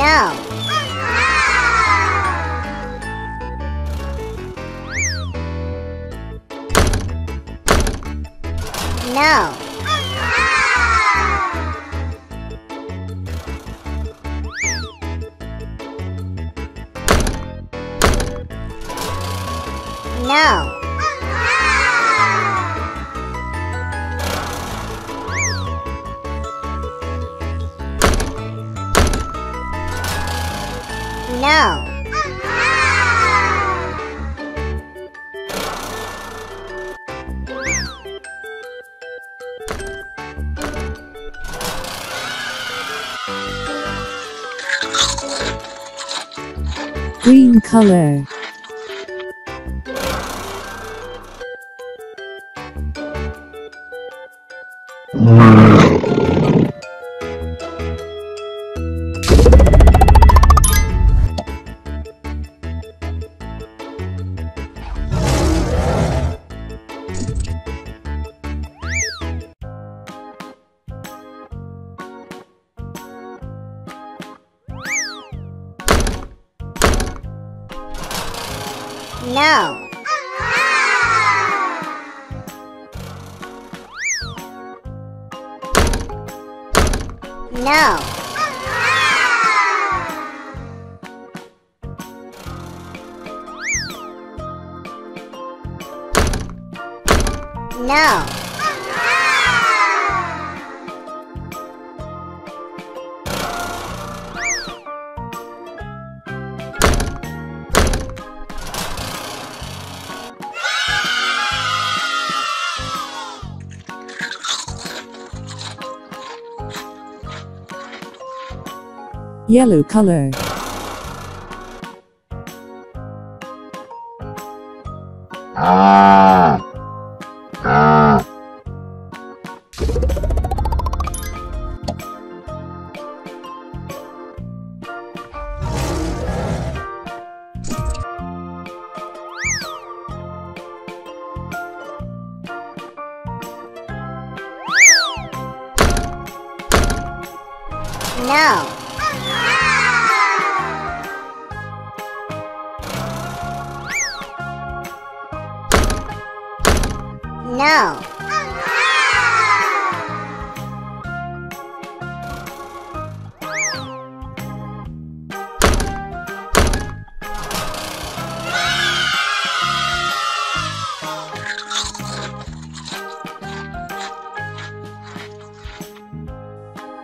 No. No. No. No. Green color. Mm. No. No. No. Yellow color. Ah. Ah. No. No.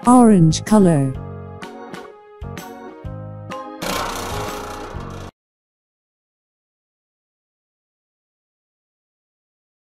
Orange color.